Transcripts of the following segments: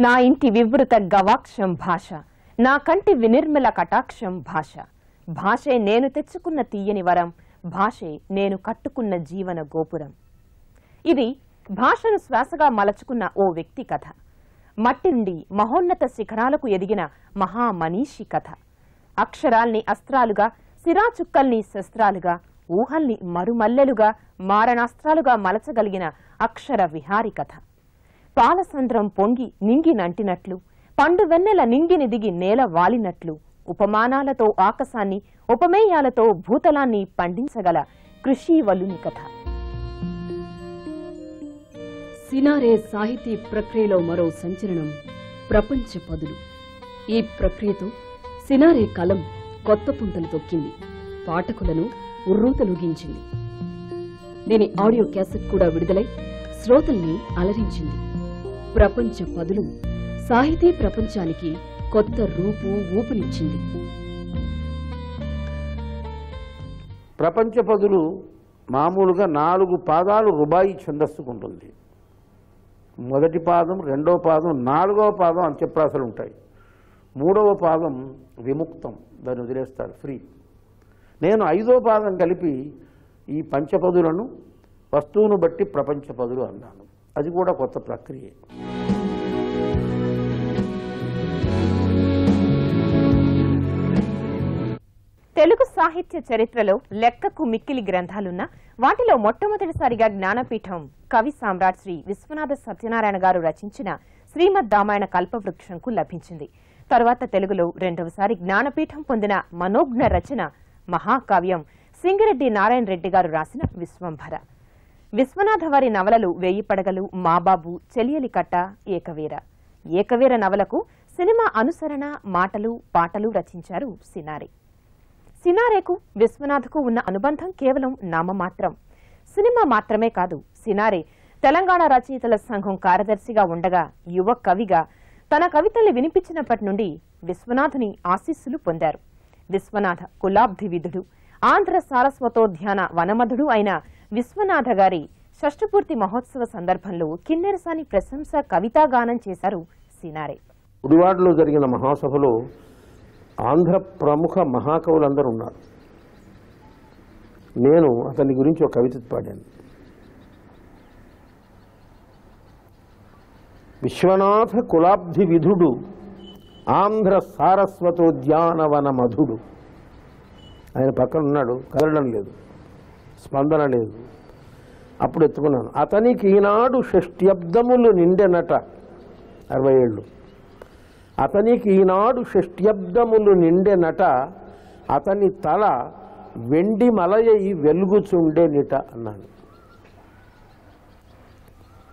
నా ఇంటి వివృత గవాక్షం భాష నా కంటి వినిర్మల కటాక్షం భాష. భాషే నేను తెచ్చుకున్న తీయని వరం భాషే నేను కట్టుకున్న జీవన గోపురం. ఇది భాషను శ్వాసగా మలచుకున్న ఓ వ్యక్తి కథ. మట్టి నుండి మహోన్నత శిఖరాలకు ఎదిగిన మహామనీషి కథ. అక్షరాల్ని అస్త్రాలుగా సిరాచుక్కల్ని శస్త్రాలుగా ఊహల్ని మరుమల్లెలుగా మారణాస్త్రాలుగా మలచగలిగిన అక్షర విహారి కథ. పాలసంద్రం పొంగి నింగి నంటినట్లు పండు వెన్నెల నింగిని దిగి నేల వాలినట్లు ఉపమానాలతో ఆకాశాన్ని ఉపమేయాలతో భూతలాన్ని పండించగల కృషి వల్లుని కథ. సినారే సాహితీ ప్రక్రియలో మరో సంచలనం ప్రపంచ పదులు. ఈ ప్రక్రియతో సినారే కలం కొత్త పుంతలు తొక్కింది పాఠకులను ఉర్రూతలుగించింది. దీని ఆడియో క్యాసెట్ కూడా విడుదలై శ్రోతల్ని అలరించింది. ప్రపంచ పదులు సాహితీ ప్రపంచానికి కొత్త రూపు ఊపునిచ్చింది. ప్రపంచ పదులు మామూలుగా నాలుగు పాదాలు రుబాయి ఛందస్సుకుంటుంది. మొదటి పాదం రెండవ పాదం నాలుగవ పాదం అంత్యప్రాసలు ఉంటాయి. మూడవ పాదం విముక్తం దాన్ని వదిలేస్తారు ఫ్రీ. నేను ఐదో పాదం కలిపి ఈ పంచపదులను వస్తువును బట్టి ప్రపంచ పదులు అన్నాను. అది కూడా కొత్త ప్రక్రియ. తెలుగు సాహిత్య చరిత్రలో లెక్కకు మిక్కిలి గ్రంథాలున్న వాటిలో మొట్టమొదటిసారిగా జ్ఞానపీఠం కవి సామ్రాట్ శ్రీ విశ్వనాథ సత్యనారాయణ గారు రచించిన శ్రీమద్ రామాయణ కల్పవృక్షంకు లభించింది. తర్వాత తెలుగులో రెండవసారి జ్ఞానపీఠం పొందిన మనోజ్ఞ రచన మహాకావ్యం సింగిరెడ్డి నారాయణ రెడ్డి గారు రాసిన విశ్వంభర. విశ్వనాథ వారి నవలలు వేయి పడగలు మాబాబు చెలియలి కట్ట ఏకవీర. ఏకవీర నవలకు సినిమా అనుసరణ మాటలు పాటలు రచించారు సినారే. సినారేకు విశ్వనాథ్కు ఉన్న అనుబంధం కేవలం నామమాత్రం. సినిమా మాత్రమే కాదు సినారే తెలంగాణ రచయితల సంఘం కార్యదర్శిగా ఉండగా యువ కవిగా తన కవితల్ని వినిపించినప్పటి నుండి విశ్వనాథుని ఆశీస్సులు పొందారు. విశ్వనాథ కులాబ్ధి విధుడు ఆంధ్ర సారస్వతోధ్యాన వనమధుడు అయిన విశ్వనాథ గారి షష్ఠపూర్తి మహోత్సవ సందర్భంలో కిన్నెరసాని ప్రశంస కవితాగానం చేశారు సినారే. గుడివాడలో జరిగిన మహాసభలో ఆంధ్ర ప్రముఖ మహాకవులందరూ ఉన్నారు. నేను అతని గురించి ఒక కవిత పాడాను. విశ్వనాథ కులాబ్ధి విధుడు ఆంధ్ర సారస్వతోద్యానవన మధుడు. ఆయన పక్కన ఉన్నాడు కదలడం లేదు. స్పందన లేదు. అప్పుడు ఎత్తుకున్నాను. అతనికి ఈనాడు షష్ట్యబ్దములు నిండెనట. అరవై ఏళ్ళు. అతనికి ఈనాడు షష్ట్యబ్దములు నిండెనట. అతని తల వెండి మలయయి వెలుగుచుండేనిట అన్నాను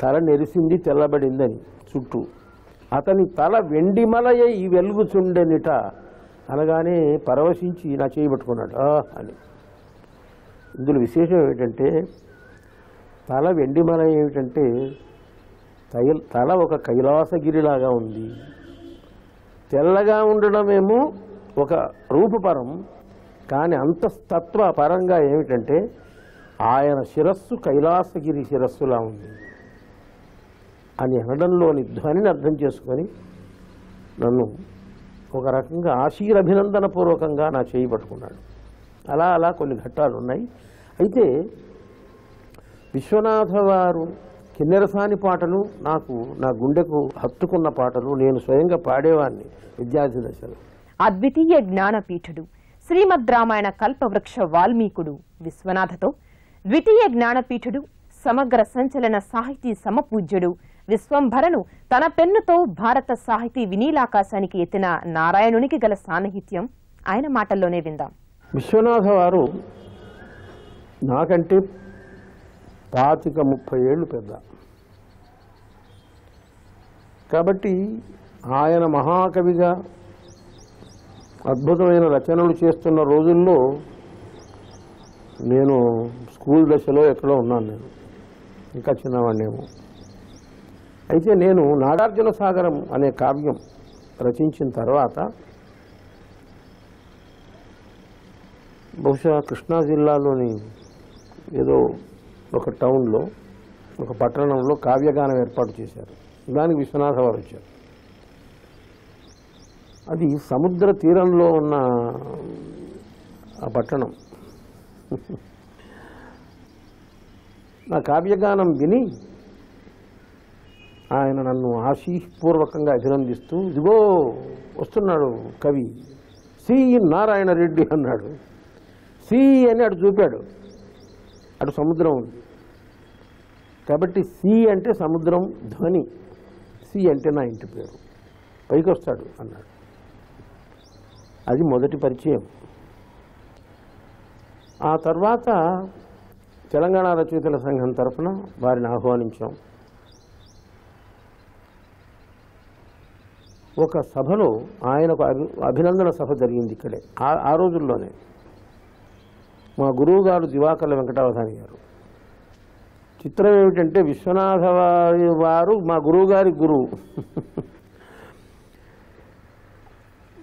తల నెరిసింది తెల్లబడిందని చుట్టూ. అతని తల వెండి మలయయి వెలుగుచుండెనిట. అనగానే పరవశించి నా చేయబట్టుకున్నాడు అని. ఇందులో విశేషం ఏమిటంటే తల వెండిమలం ఏమిటంటే తైల తల ఒక కైలాసగిరిలాగా ఉంది. తెల్లగా ఉండడమేమో ఒక రూపపరం కానీ అంతస్తత్వ పరంగా ఏమిటంటే ఆయన శిరస్సు కైలాసగిరి శిరస్సులా ఉంది. అని అనడంలోని ధ్వనిని అర్థం చేసుకొని నన్ను ఒక రకంగా ఆశీరభినందన పూర్వకంగా నా చేయి పట్టుకున్నాడు. అలా అలా కొన్ని ఘట్టాలు ఉన్నాయి అయితే విశ్వనాథ వారు కిన్నెరసాని పాటలు నాకు నా గుండెకు హత్తుకున్న పాటలు నేను స్వయంగా పాడేవాడిని విద్యార్థి దశలో. అద్వితీయ జ్ఞానపీఠుడు శ్రీమద్ రామాయణ కల్పవృక్ష వాల్మీకుడు విశ్వనాథతో ద్వితీయ జ్ఞానపీఠుడు సమగ్ర సంచలన సాహితీ సమపూజ్యుడు విశ్వంభరను తన పెన్నుతో భారత సాహితీ వినీలాకాశానికి ఎత్తిన నారాయణునికి గల సాన్నిహిత్యం ఆయన మాటల్లోనే విందాం. విశ్వనాథ వారు నాకంటే పాతిక ముప్పై ఏళ్ళు పెద్ద. కాబట్టి ఆయన మహాకవిగా అద్భుతమైన రచనలు చేస్తున్న రోజుల్లో నేను స్కూల్ దశలో ఎక్కడో ఉన్నాను నేను. ఇంకా చిన్నవాడినేమో అయితే నేను నాగార్జున సాగరం అనే కావ్యం రచించిన తర్వాత బహుశా కృష్ణా జిల్లాలోని ఏదో ఒక టౌన్లో ఒక పట్టణంలో కావ్యగానం ఏర్పాటు చేశారు. దానికి విశ్వనాథ వారు వచ్చారు. అది సముద్ర తీరంలో ఉన్న ఆ పట్టణం. నా కావ్యగానం విని ఆయన నన్ను ఆశీపూర్వకంగా అభినందిస్తూ ఇదిగో వస్తున్నాడు కవి. సి. నారాయణ రెడ్డి అన్నాడు. సి. అని అటు చూపాడు. అటు సముద్రం ఉంది. కాబట్టి సి అంటే సముద్రం ధ్వని. సి అంటే నా ఇంటి పేరు. పైకి వస్తాడు అన్నాడు. అది మొదటి పరిచయం. ఆ తర్వాత తెలంగాణ రచయితల సంఘం తరఫున వారిని ఆహ్వానించాం. ఒక సభలో ఆయనకు అభి అభినందన సభ జరిగింది ఇక్కడే. ఆ ఆ రోజుల్లోనే. మా గురువు గారు దివాకర్ల వెంకటావధాని గారు. చిత్రం ఏమిటంటే విశ్వనాథ వారి వారు మా గురువు గారి గురువు.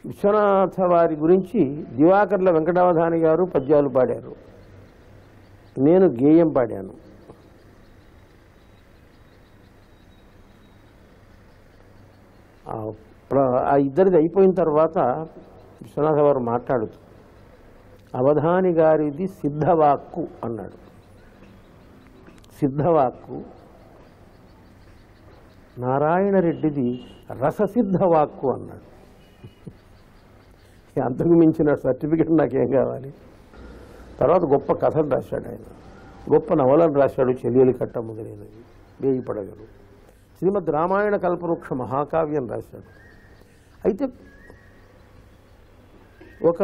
విశ్వనాథ వారి గురించి దివాకర్ల వెంకటావధాని గారు పద్యాలు పాడారు. నేను గేయం పాడాను. ఆ ఆ ఇద్దరిది అయిపోయిన తర్వాత విశ్వనాథ వారు మాట్లాడుతూ అవధాని గారిది సిద్ధవాక్కు అన్నాడు. సిద్ధవాక్కు నారాయణ రెడ్డిది రససిద్ధవాక్కు అన్నాడు. అంతకు మించిన సర్టిఫికెట్ నాకేం కావాలి? తర్వాత గొప్ప కథలు రాశాడు ఆయన. గొప్ప నవలను రాశాడు చెల్లెలి కట్ట మొదలైనవి. వేయి పడగలు శ్రీమద్ రామాయణ కల్పవృక్ష మహాకావ్యం రాశాడు. అయితే ఒక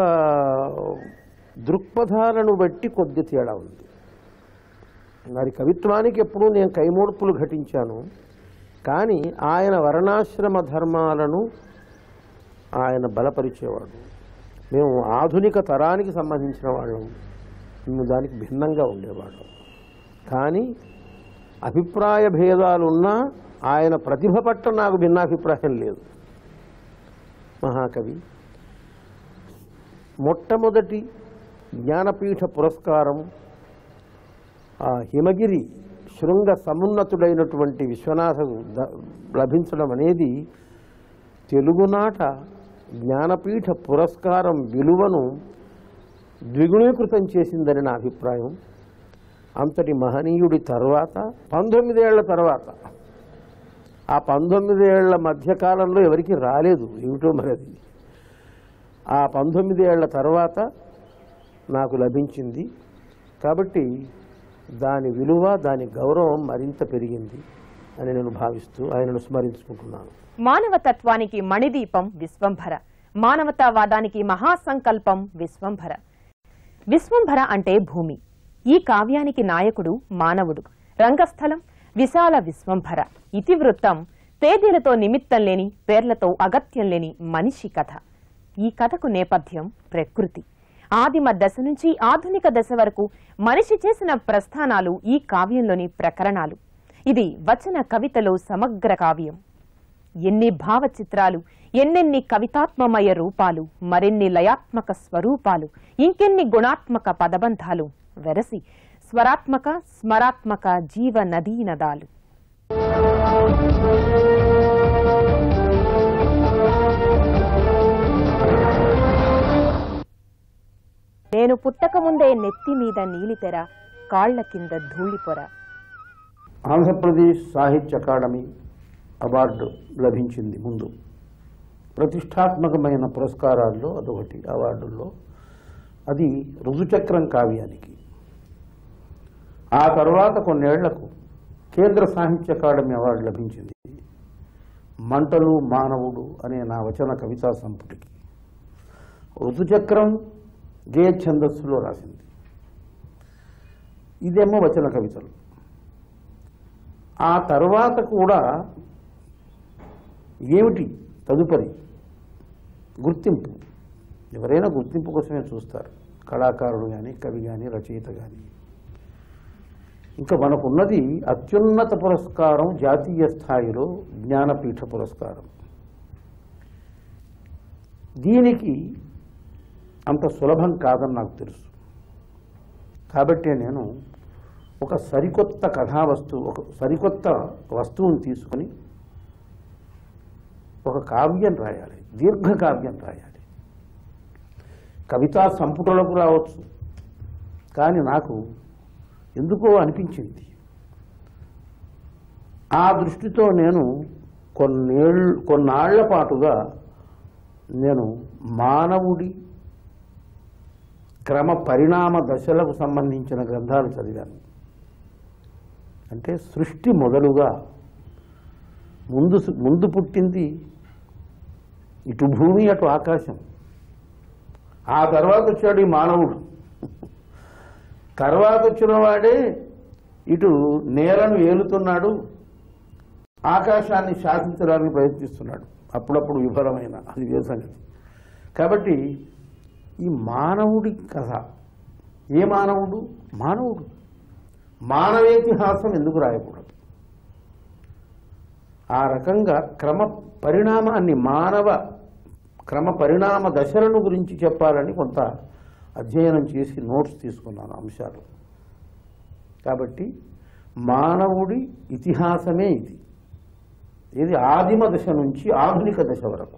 దృక్పథాలను బట్టి కొద్ది తేడా ఉంది. మరి కవిత్వానికి ఎప్పుడూ నేను కైమోడ్పులు ఘటించాను. కానీ ఆయన వర్ణాశ్రమ ధర్మాలను ఆయన బలపరిచేవాడు. మేము ఆధునిక తరానికి సంబంధించిన వాళ్ళం. మేము దానికి భిన్నంగా ఉండేవాళ్ళం. కానీ అభిప్రాయ భేదాలున్నా ఆయన ప్రతిభ పట్ల నాకు భిన్నాభిప్రాయం లేదు. మహాకవి మొట్టమొదటి జ్ఞానపీఠ పురస్కారం ఆ హిమగిరి శృంగ సమున్నతుడైనటువంటి విశ్వనాథకు లభించడం అనేది తెలుగునాట జ్ఞానపీఠ పురస్కారం విలువను ద్విగుణీకృతం చేసిందని నా అభిప్రాయం. అంతటి మహనీయుడి తర్వాత పంతొమ్మిదేళ్ళ తర్వాత ఆ పంతొమ్మిదేళ్ళ మధ్యకాలంలో ఎవరికి రాలేదు ఏమిటో మరి అది. ఆ పంతొమ్మిదేళ్ళ తర్వాత నాకు లభించింది. కాబట్టి దాని విలువ దాని గౌరవం మరింత పెరిగింది అని నేను భావిస్తూ ఆయనను స్మరించుకుంటున్నాను. మానవతత్వానికి మణిదీపం విశ్వంభర. మానవతావాదానికి మహాసంకల్పం విశ్వంభర. విశ్వంభర అంటే భూమి. ఈ కావ్యానికి నాయకుడు మానవుడు. రంగస్థలం విశాల విశ్వంభర. ఇతివృత్తం తేదీలతో నిమిత్తం లేని పేర్లతో అగత్యం లేని మనిషి కథ. ఈ కథకు నేపథ్యం ప్రకృతి. ఆదిమ దశ నుంచి ఆధునిక దశ వరకు మనిషి చేసిన ప్రస్థానాలు ఈ కావ్యంలోని ప్రకరణాలు. ఇది వచన కవితలో సమగ్ర కావ్యం. ఎన్ని భావచిత్రాలు ఎన్నెన్ని కవితాత్మమయ రూపాలు మరిన్ని లయాత్మక స్వరూపాలు ఇంకెన్ని గుణాత్మక పదబంధాలు వెరసి స్వరాత్మక స్మరాత్మక జీవ నదీనదాలు నేను పుట్టకముందే నెత్తి మీద నీలితెర కాళ్ళ కింద ధూళిపొర ఆంధ్రప్రదేశ్ సాహిత్య అకాడమీ అవార్డు లభించింది ముందు. ప్రతిష్టాత్మకమైన పురస్కారాల్లో అదొకటి అవార్డుల్లో. అది రుజుచక్రం కావ్యానికి. ఆ తరువాత కొన్నేళ్ళకు కేంద్ర సాహిత్య అకాడమీ అవార్డు లభించింది. మంటలు మానవుడు అనే నా వచన కవితా సంపుటికి. ఋతుచక్రం గేయ ఛందస్సులో రాసింది. ఇదేమో వచన కవితలు. ఆ తర్వాత కూడా ఏమిటి తదుపరి? గుర్తింపు. ఎవరైనా గుర్తింపు కోసమే చూస్తారు. కళాకారుడు కానీ కవి కానీ రచయిత కానీ ఇంకా మనకున్నది అత్యున్నత పురస్కారం జాతీయ స్థాయిలో జ్ఞానపీఠ పురస్కారం. దీనికి అంత సులభం కాదని నాకు తెలుసు. కాబట్టి నేను ఒక సరికొత్త కథావస్తువు ఒక సరికొత్త వస్తువుని తీసుకొని ఒక కావ్యం రాయాలి దీర్ఘకావ్యం రాయాలి. కవితా సంపుటలకు రావచ్చు. కానీ నాకు ఎందుకో అనిపించింది. ఆ దృష్టితో నేను కొన్నేళ్ళు కొన్నాళ్ళ పాటుగా నేను మానవుడి క్రమ పరిణామ దశలకు సంబంధించిన గ్రంథాలు చదివాను అంటే సృష్టి మొదలుగా ముందు ముందు పుట్టింది ఇటు భూమి అటు ఆకాశం. ఆ తర్వాత వచ్చాడు ఈ మానవుడు. తర్వాత వచ్చిన వాడే ఇటు నేలను ఏలుతున్నాడు ఆకాశాన్ని శాసించడానికి ప్రయత్నిస్తున్నాడు. అప్పుడప్పుడు విఫలమైన అది వేరే కాబట్టి ఈ మానవుడి కథ. ఏ మానవుడు? మానవుడు. మానవేతిహాసం ఎందుకు రాయకూడదు? ఆ రకంగా క్రమ పరిణామాన్ని మానవ క్రమ పరిణామ దశలను గురించి చెప్పాలని కొంత అధ్యయనం చేసి నోట్స్ తీసుకున్నాను అంశాలు. కాబట్టి మానవుడి ఇతిహాసమే ఇది. ఇది ఆదిమ దశ నుంచి ఆధునిక దశ వరకు.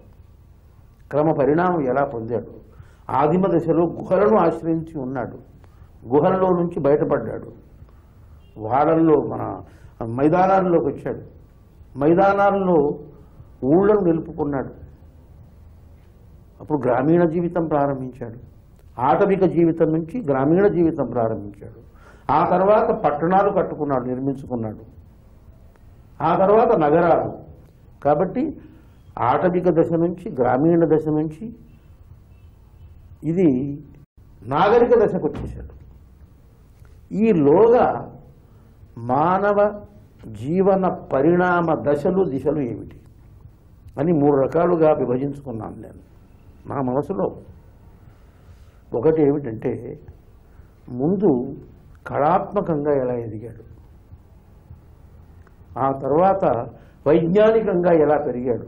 క్రమ పరిణామం ఎలా పొందాడు? ఆదిమ దశలో గుహలను ఆశ్రయించి ఉన్నాడు. గుహల్లో నుంచి బయటపడ్డాడు. వాడల్లో మన మైదానాల్లోకి వచ్చాడు. మైదానాల్లో ఊళ్ళను నిలుపుకున్నాడు. అప్పుడు గ్రామీణ జీవితం ప్రారంభించాడు. ఆటవిక జీవితం నుంచి గ్రామీణ జీవితం ప్రారంభించాడు. ఆ తర్వాత పట్టణాలు కట్టుకున్నాడు నిర్మించుకున్నాడు. ఆ తర్వాత నగరాలు. కాబట్టి ఆటవిక దశ నుంచి గ్రామీణ దశ నుంచి ఇది నాగరిక దశకు వచ్చేసాడు ఈలోగా మానవ జీవన పరిణామ దశలు దిశలు ఏమిటి? అని మూడు రకాలుగా విభజించుకున్నాను నేను. నా మనసులో ఒకటి ఏమిటంటే ముందు కళాత్మకంగా ఎలా ఎదిగాడు? ఆ తర్వాత వైజ్ఞానికంగా ఎలా పెరిగాడు?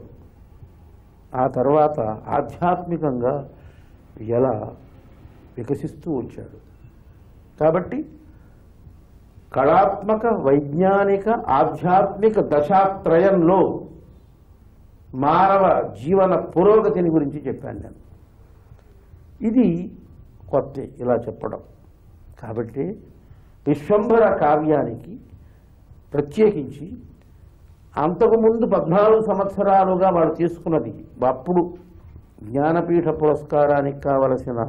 ఆ తర్వాత ఆధ్యాత్మికంగా ఎలా వికసిస్తూ వచ్చాడు కాబట్టి కళాత్మక వైజ్ఞానిక ఆధ్యాత్మిక దశాత్రయంలో మానవ జీవన పురోగతిని గురించి చెప్పాను నేను. ఇది కొత్త ఇలా చెప్పడం. కాబట్టి విశ్వంభర కావ్యానికి ప్రత్యేకించి అంతకుముందు పద్నాలుగు సంవత్సరాలుగా వాడు తీసుకున్నది అప్పుడు జ్ఞానపీఠ పురస్కారానికి కావలసిన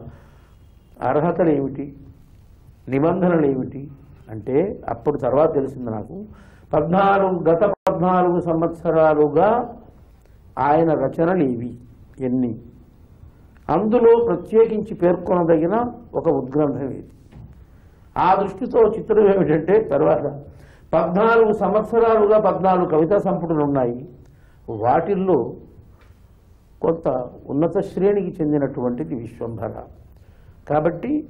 అర్హతలు ఏమిటి నిబంధనలు ఏమిటి అంటే అప్పుడు తర్వాత తెలిసింది నాకు. పద్నాలుగు గత పద్నాలుగు సంవత్సరాలుగా ఆయన రచనలు ఇవి ఎన్ని? అందులో ప్రత్యేకించి పేర్కొనదగిన ఒక ఉద్గ్రంథం ఇది ఆ దృష్టితో చిత్రం ఏమిటంటే తర్వాత పద్నాలుగు సంవత్సరాలుగా పద్నాలుగు కవితా సంపుటలు ఉన్నాయి వాటిల్లో కొంత ఉన్నత శ్రేణికి చెందినటువంటిది విశ్వంభర. కాబట్టి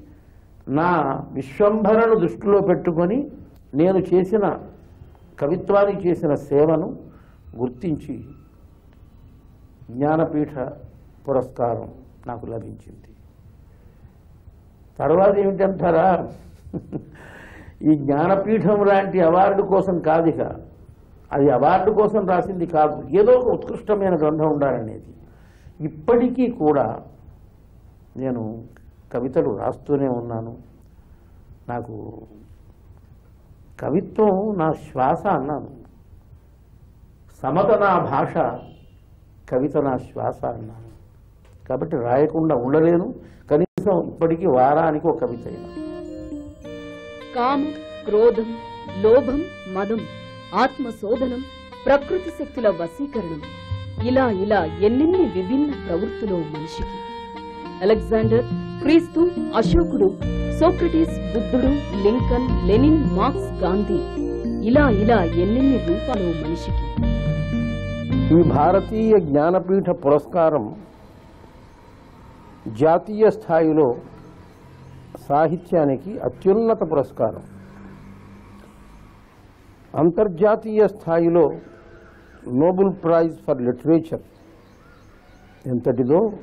నా విశ్వంభరను దృష్టిలో పెట్టుకొని నేను చేసిన కవిత్వానికి చేసిన సేవను గుర్తించి జ్ఞానపీఠ పురస్కారం నాకు లభించింది. తర్వాత ఏమిటంటారా? ఈ జ్ఞానపీఠం లాంటి అవార్డు కోసం కాదు ఇక. అది అవార్డు కోసం రాసింది కాదు. ఏదో ఒక ఉత్కృష్టమైన గ్రంథం ఉండాలనేది. ఇప్పటికీ కూడా నేను కవితలు రాస్తూనే ఉన్నాను. నాకు కవిత్వం నా శ్వాస అన్నాను. సమత నా భాష కవిత నా శ్వాస అన్నాను. కాబట్టి రాయకుండా ఉండలేను. కనీసం ఇప్పటికీ వారానికి ఒక కవిత అయినా. కామం క్రోధం లోభం మదం ఆత్మశోధనం ప్రకృతి శక్తుల వశీకరణం. ఇలా ఇలా ఎన్నెన్ని విభిన్న ప్రవృత్తులో మనిషికి. అలెగ్జాండర్ క్రీస్తు అశోకుడు సోక్రటీస్ బుద్ధుడు లింకన్ లెనిన్ మార్క్స్ గాంధీ ఇలా ఇలా ఎన్నెన్ని రూపాలు మనిషికి. ఈ భారతీయ జ్ఞానపీఠ పురస్కారం జాతీయ స్థాయిలో సాహిత్యానికి అత్యున్నత పురస్కారం. అంతర్జాతీయ స్థాయిలో నోబెల్ ప్రైజ్ ఫర్ లిటరేచర్ ఎంతటిదో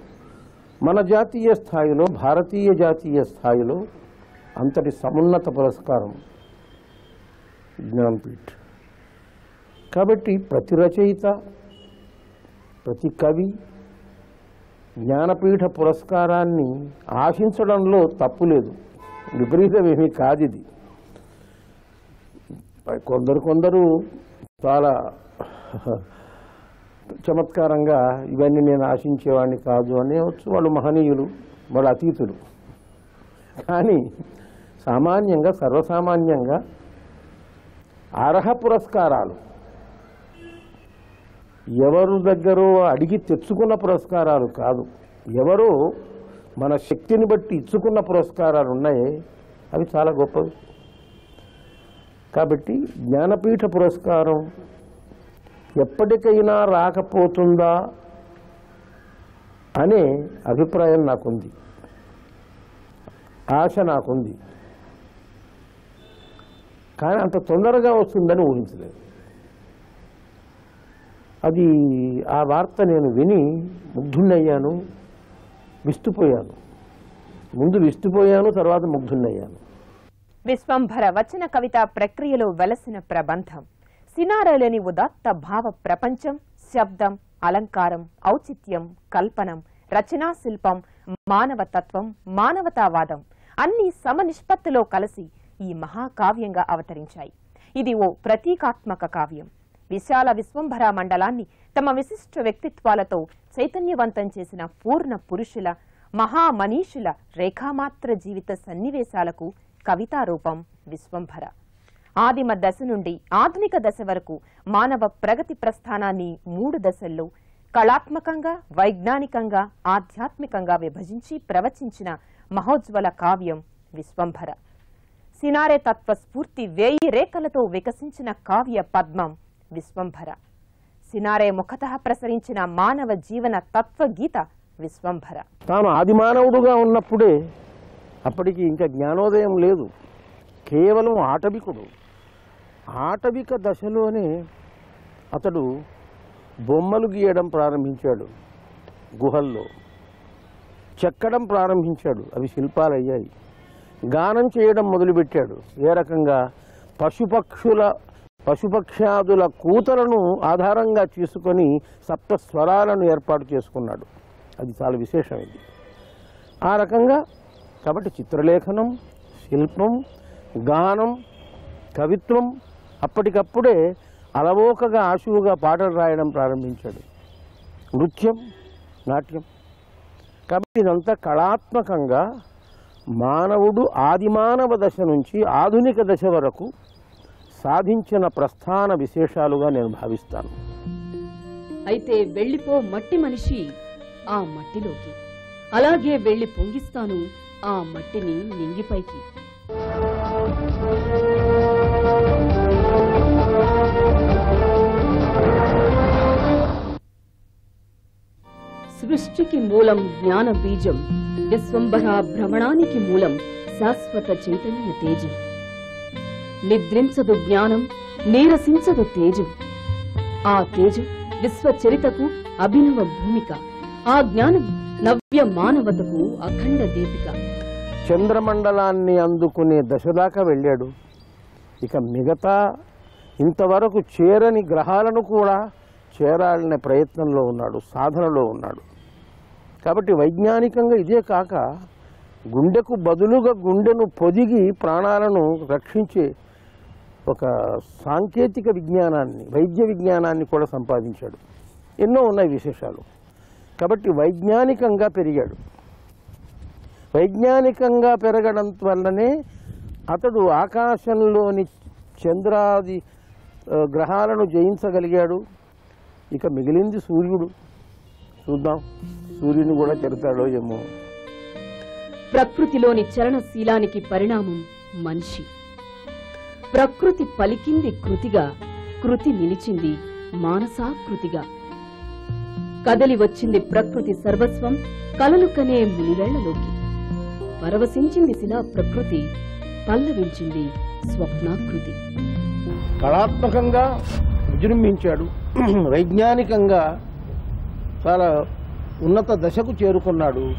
మన జాతీయ స్థాయిలో భారతీయ జాతీయ స్థాయిలో అంతటి సమున్నత పురస్కారం జ్ఞానపీఠ్. కాబట్టి ప్రతి రచయిత ప్రతి కవి జ్ఞానపీఠ పురస్కారాన్ని ఆశించడంలో తప్పు లేదు. విపరీతం ఏమీ కాదు ఇది. కొందరు కొందరు చాలా చమత్కారంగా ఇవన్నీ నేను ఆశించేవాడిని కాదు అనేవచ్చు వాళ్ళు మహనీయులు వాళ్ళు అతీతులు. కానీ సామాన్యంగా సర్వసామాన్యంగా అర్హ పురస్కారాలు ఎవరు దగ్గరో అడిగి తెచ్చుకున్న పురస్కారాలు కాదు. ఎవరో మన శక్తిని బట్టి ఇచ్చుకున్న పురస్కారాలు ఉన్నాయి. అవి చాలా గొప్పవి. కాబట్టి జ్ఞానపీఠ పురస్కారం ఎప్పటికైనా రాకపోతుందా అనే అభిప్రాయం నాకుంది. ఆశ నాకుంది. కానీ అంత తొందరగా వస్తుందని ఊహించలేదు. అది ఆ వార్త నేను విని ముగ్ధుణ్ణయ్యాను విస్తుపోయాను. ముందు విస్తుపోయాను తర్వాత ముగ్ధుణ్ణయ్యాను. విశ్వంభర వచన కవిత ప్రక్రియలో వెలసిన ప్రబంధం. సినారలేని ఉదాత్త భావ ప్రపంచం శబ్దం అలంకారం ఔచిత్యం కల్పనం రచనా శిల్పం మానవతత్వం మానవతావాదం అన్ని సమనిష్పత్తిలో కలిసి ఈ మహాకావ్యంగా అవతరించాయి. ఇది ఓ ప్రతీకాత్మక కావ్యం. విశాల విశ్వంభర మండలాన్ని తమ విశిష్ట వ్యక్తిత్వాలతో చైతన్యవంతం చేసిన పూర్ణ పురుషుల మహామనీషుల రేఖామాత్ర జీవిత సన్నివేశాలకు కవితారూపం విశ్వంభర. ఆదిమ దశ నుండి ఆధునిక దశ వరకు మానవ ప్రగతి ప్రస్థానాన్ని మూడు దశల్లో కళాత్మకంగా వైజ్ఞానికంగా ఆధ్యాత్మికంగా విభజించి ప్రవచించిన మహోజ్వల కావ్యం విశ్వంభర. సినారే తత్వ స్ఫూర్తి వేయి రేఖలతో వికసించిన కావ్య పద్మం విశ్వంభర. సినారే ముఖత ప్రసరించిన మానవ జీవన తత్వగీత విశ్వంభర. తాను ఆదిమానవుడుగా ఉన్నప్పుడే అప్పటికి ఇంకా జ్ఞానోదయం లేదు. కేవలం ఆటవికుడు ఆటవిక దశలోనే అతడు బొమ్మలు గీయడం ప్రారంభించాడు గుహల్లో. చెక్కడం ప్రారంభించాడు. అవి శిల్పాలు అయ్యాయి గానం చేయడం మొదలుపెట్టాడు. ఏ రకంగా? పశుపక్షుల పశుపక్ష్యాదుల కూతలను ఆధారంగా చేసుకొని సప్త స్వరాలను ఏర్పాటు చేసుకున్నాడు. అది చాలా విశేషం ఇది ఆ రకంగా కాబట్టి చిత్రలేఖనం శిల్పం గానం కవిత్వం అప్పటికప్పుడే అలవోకగా ఆశువుగా పాటలు రాయడం ప్రారంభించాడు. నృత్యం నాట్యం. కాబట్టి ఇదంతా కళాత్మకంగా మానవుడు ఆదిమానవ దశ నుంచి ఆధునిక దశ వరకు సాధించిన ప్రస్థాన విశేషాలుగా నేను భావిస్తాను. అయితే వెళ్ళిపో మట్టి మనిషి ఆ మట్టిలోకి. అలాగే వెళ్ళి పొంగిస్తాను ఆ మట్టిని నింగిపైకి సృష్టికి మూలం జ్ఞాన బీజం విశ్వంబర భ్రమణానికి మూలం శాశ్వత చైతన్య తేజం. నిద్రించదు జ్ఞానం నీరసించదు తేజం. ఆ తేజం విశ్వచరితకు అభినవ భూమిక ఆ జ్ఞానం నవ్య మానవతకు అఖండ దీపిక. చంద్రమండలాన్ని అందుకునే దశదాకా వెళ్ళాడు. ఇక మిగతా ఇంతవరకు చేరని గ్రహాలను కూడా చేరాలనే ప్రయత్నంలో ఉన్నాడు సాధనలో ఉన్నాడు. కాబట్టి వైజ్ఞానికంగా ఇదే కాక గుండెకు బదులుగా గుండెను పొదిగి ప్రాణాలను రక్షించే ఒక సాంకేతిక విజ్ఞానాన్ని వైద్య విజ్ఞానాన్ని కూడా సంపాదించాడు. ఎన్నో ఉన్నాయి విశేషాలు. కాబట్టి వైజ్ఞానికంగా పెరిగాడు. వైజ్ఞానికంగా పెరగడం వల్లనే అతడు ఆకాశంలోని చంద్రాది గ్రహాలను జయించగలిగాడు. ఇక మిగిలింది సూర్యుడు. చూద్దాం. సూర్యుని కూడా చెడతాడో ఏమో. ప్రకృతిలోని చలనశీలానికి పరిణామం మనిషి. ప్రకృతి పలికింది కృతిగా కృతి నిలిచింది మానసాకృతిగా. కదలి వచ్చింది ప్రకృతి సర్వస్వం కలలు కనే మునివేళ్ళలోకి. పరవశించింది శిలా ప్రకృతి పల్లవించింది స్వప్నాకృతి. కళాత్మకంగా విజృంభించాడు. వైజ్ఞానికంగా చాలా ఉన్నత దశకు చేరుకున్నాడు.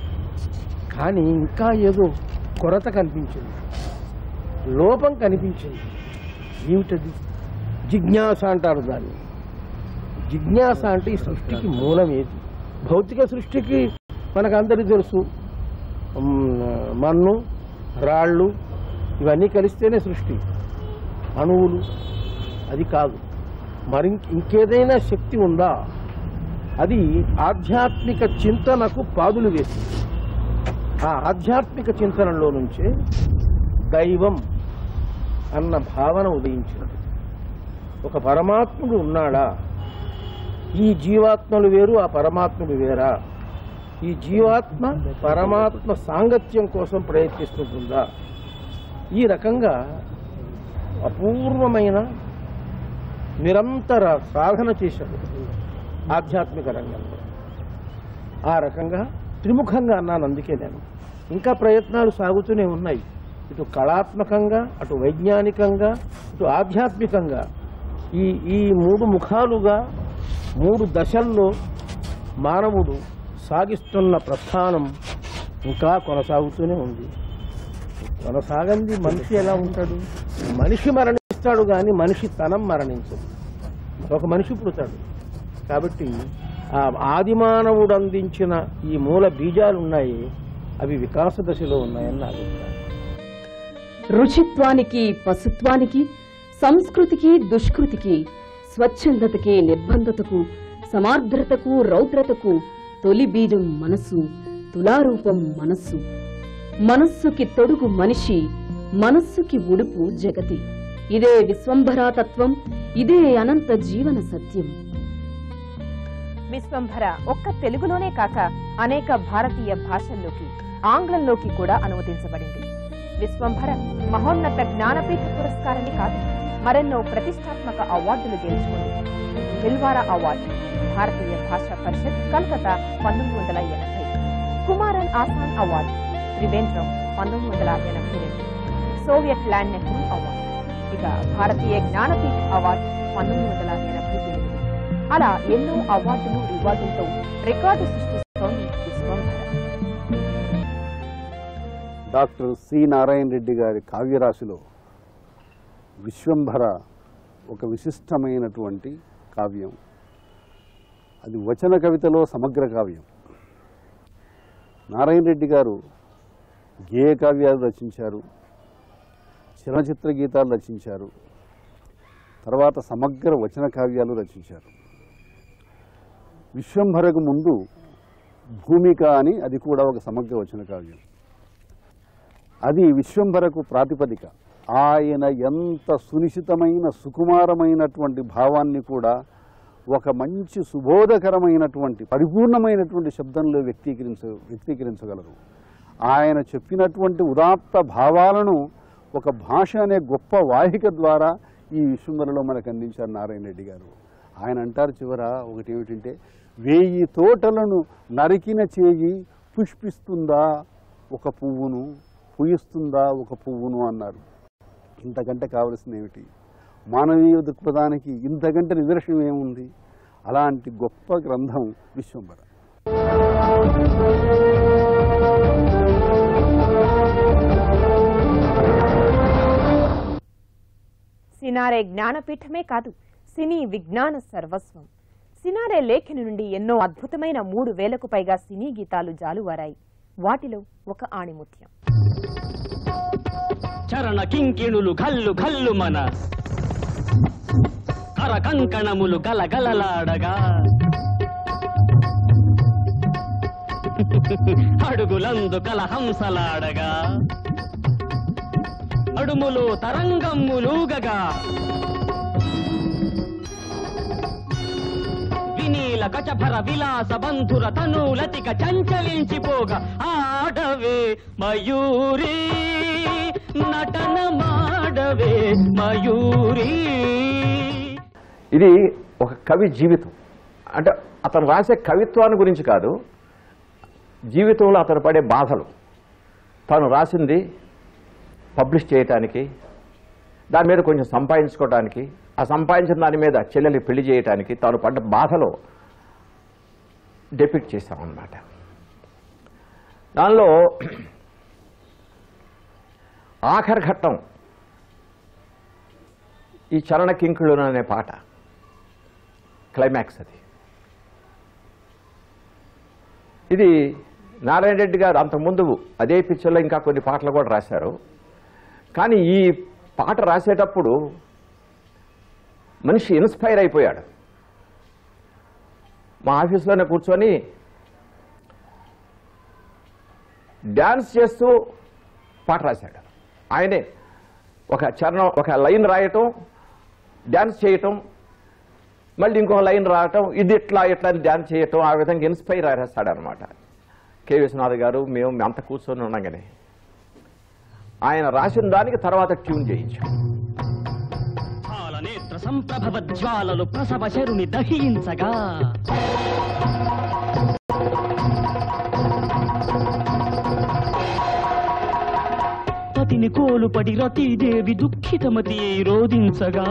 కానీ ఇంకా ఏదో కొరత కనిపించింది. లోపం కనిపించింది. ఏమిటది? జిజ్ఞాస అంటారు దాన్ని. జిజ్ఞాస అంటే ఈ సృష్టికి మూలం ఏది? భౌతిక సృష్టికి మనకందరికీ తెలుసు. మన్ను రాళ్ళు ఇవన్నీ కలిస్తేనే సృష్టి. అణువులు అది కాదు. మరి ఇంకేదైనా శక్తి ఉందా? అది ఆధ్యాత్మిక చింతనకు పాదులు వేసింది ఆ ఆధ్యాత్మిక చింతనలో నుంచే దైవం అన్న భావన ఉదయించినది. ఒక పరమాత్ముడు ఉన్నాడా? ఈ జీవాత్మలు వేరు ఆ పరమాత్ముడు వేరా? ఈ జీవాత్మ పరమాత్మ సాంగత్యం కోసం ప్రయత్నిస్తుంటుందా? ఈ రకంగా అపూర్వమైన నిరంతర సాధన చేశాడు. ఆధ్యాత్మిక రంగంలో ఆ రకంగా త్రిముఖంగా అన్నాను అందుకే నేను. ఇంకా ప్రయత్నాలు సాగుతూనే ఉన్నాయి. ఇటు కళాత్మకంగా అటు వైజ్ఞానికంగా ఇటు ఆధ్యాత్మికంగా. ఈ ఈ మూడు ముఖాలుగా మూడు దశల్లో మానవుడు సాగిస్తున్న ప్రస్థానం ఇంకా కొనసాగుతూనే ఉంది. కొనసాగంది మనిషి ఎలా ఉంటాడు? మనిషి మరణిస్తాడు కానీ మనిషి తనం మరణించదు. ఒక మనిషి పుడతాడు. కాబట్టి ఆదిమానవుడు అందించిన ఈ మూల బీజాలు ఉన్నాయి అవి వికాస దశలో ఉన్నాయని నా అభిప్రాయం. రుచిత్వానికి పశుత్వానికి సంస్కృతికి దుష్కృతికి స్వచ్ఛందతకి నిర్బంధతకు సమార్ద్రతకు రౌద్రతకు తొలి బీజం మనస్సు తులారూపం మనస్సు. మనస్సుకి తొడుగు మనిషి మనస్సుకి ఉడుపు జగతి. ఇదే విశ్వంభరాతత్వం ఇదే అనంత జీవన సత్యం. విశ్వంభర ఒక్క తెలుగులోనే కాక అనేక భారతీయ భాషల్లోకి ఆంగ్లంలోకి కూడా అనువదించబడింది. విశ్వంభర మహోన్నత జ్ఞానపీఠ పురస్కారాన్ని కాదు మరెన్నో ప్రతిష్టాత్మక అవార్డులు గెలుచుకుంది. దిల్వారా అవార్డు భారతీయ భాషా పరిషత్ కలకత్తా పంతొమ్మిది వందల ఎనభై. కుమారన్ ఆసాన్ అవార్డు త్రివేంద్రం పంతొమ్మిది వందల ఎనభై రెండు. సోవియట్ ల్యాండ్ నెహ్రూ అవార్డు ఇక భారతీయ జ్ఞానపీఠ అవార్డు పంతొమ్మిది వందల ఎనభై అలా ఎన్నో అవార్డులు రివార్డులతో రికార్డు సృష్టిస్తోంది డాక్టర్ సి నారాయణ రెడ్డి గారి కావ్యరాశిలో విశ్వంభర ఒక విశిష్టమైనటువంటి కావ్యం. అది వచన కవితలో సమగ్ర కావ్యం. నారాయణ రెడ్డి గారు గేయ కావ్యాలు రచించారు చలనచిత్ర గీతాలు రచించారు తర్వాత సమగ్ర వచన కావ్యాలు రచించారు. విశ్వంభరకు ముందు భూమిక అని అది కూడా ఒక సమగ్ర వచ్చిన కావ్యం. అది విశ్వంభరకు ప్రాతిపదిక. ఆయన ఎంత సునిశ్చితమైన సుకుమారమైనటువంటి భావాన్ని కూడా ఒక మంచి సుబోధకరమైనటువంటి పరిపూర్ణమైనటువంటి శబ్దంలో వ్యక్తీకరించ వ్యక్తీకరించగలరు. ఆయన చెప్పినటువంటి ఉదాత్త భావాలను ఒక భాష అనే గొప్ప వాహిక ద్వారా ఈ విశ్వంభరలో మనకు అందించారు నారాయణ రెడ్డి గారు. ఆయన అంటారు చివర ఒకటి ఏమిటంటే వేయి తోటలను నరికిన చేయి పుష్పిస్తుందా? ఒక పువ్వును పూయిస్తుందా? ఒక పువ్వును అన్నారు. ఇంతకంటే కావలసింది ఏమిటి? మానవీయ దృక్పథానికి ఇంతకంటే నిదర్శనం ఏముంది? అలాంటి గొప్ప గ్రంథం విశ్వంబర. సినారే జ్ఞానపీఠమే కాదు సినీ విజ్ఞాన సర్వస్వం. సినారే లేఖని నుండి ఎన్నో అద్భుతమైన మూడు వేలకు పైగా సినీ గీతాలు జాలువారాయి. వాటిలో ఒక ఆణిముత్యం. చరణ కింకిణులు గల్లు గల్లు మన. కర కంకణములు గలగలలాడగా అడుగులందు కల హంసలాడగా. అడుములు తరంగమ్ములూగగా నీల కచభర విలాస బంధుర తనులతిక చంచలించిపోగా ఆడవే మయూరి నటన మాడవే మయూరి. ఇది ఒక కవి జీవితం. అంటే అతను రాసే కవిత్వాన్ని గురించి కాదు జీవితంలో అతను పడే బాధలు. తాను రాసింది పబ్లిష్ చేయటానికి దాని మీద కొంచెం సంపాదించుకోవటానికి ఆ సంపాదించిన దాని మీద చెల్లెల్ని పెళ్ళి చేయటానికి తాను పడ్డ బాధలో డెపిక్ట్ చేశామన్నమాట. దానిలో ఆఖరి ఘట్టం ఈ చరణ కింకుడు అనే పాట. క్లైమాక్స్ అది. ఇది నారాయణ రెడ్డి గారు అంతకుముందు అదే పిక్చర్లో ఇంకా కొన్ని పాటలు కూడా రాశారు. కానీ ఈ పాట రాసేటప్పుడు మనిషి ఇన్స్పైర్ అయిపోయాడు. మా ఆఫీస్లోనే కూర్చొని డ్యాన్స్ చేస్తూ పాట రాశాడు. ఆయనే ఒక చరణం ఒక లైన్ రాయటం డ్యాన్స్ చేయటం మళ్ళీ ఇంకో లైన్ రావటం ఇది ఇట్లా ఇట్లా అని డ్యాన్స్ చేయటం ఆ విధంగా ఇన్స్పైర్ రాస్తాడు అనమాట కె విశ్వనాథ్ గారు మేము అంత కూర్చొని ఉండగానే ఆయన రాసిన దానికి తర్వాత ట్యూన్ చేయించాం సంప్రభవ జ్వాలలు ప్రసవ శరుని దహించగా. పతిని కోలుపడి రతీదేవి దుఃఖితమతి రోధించగా.